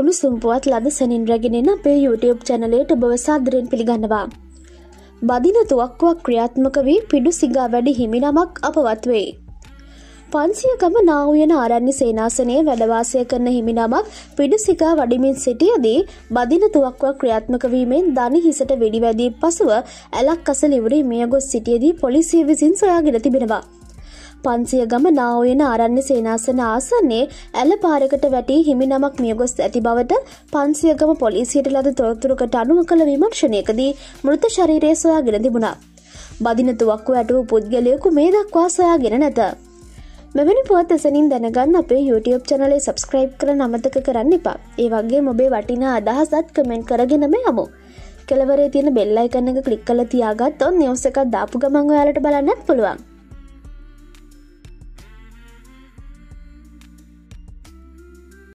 උණුසුම්පුවත් ලද සැනින් රැගෙනෙන අපේ YouTube චැනලේට ඔබව සාදරයෙන් පිළිගන්නවා. බදින තුවක්කුවක් ක්‍රියාත්මක වී පිඩු සිගා වැඩි හිමිනමක් අපවත් වෙයි. පන්සිය ගම නාවයන ආරණ්‍ය සේනාසනය වැඩවාසය කරන හිමිනමක් පිඩු සිගා වඩිමින් සිටියදී බදින තුවක්වක් ක්‍රියාත්මකවීමෙන් දනි හිසට වෙඩිවැදී පසුව ඇලක් අස ලිවරේ මිය ගොස් සිටියදී පොලිසිය විසින් සොයාගෙන තිබෙනවා. පන්සිය ගම නාවයන ආරණ්‍ය සේනාසන ආසන්නේ ඇල පාරකට වැටී හිමි නමක් මියගොස් ඇති බවට පන්සියගම පොලිසියට ලද තොරතුරකට අනුව කළ විමර්ශනයකදී මෘත ශරීරය සොයාගෙන තිබුණා. බදිනතුවක්කු ඇටූ පුද්ගලයකු මේ දක්වා සොයාගෙන නැත. මෙවැනි පුවත් එසනින් දැනගන්න අපේ YouTube චනලේ සබස්ක්‍රයිබ් කර නමතක කරන්න එපා ඒ වගේ මොබේ වටිනා අදහසත් කමෙන්ට් කරගෙනම යමු කෙලවරේ තියෙන බෙල්ලයි කන්න එක කලික් කල තියාගත් ඔන්න නිවස එකක් දාපු ගමන් ඔයාලට බලන්නත් පුළුවන්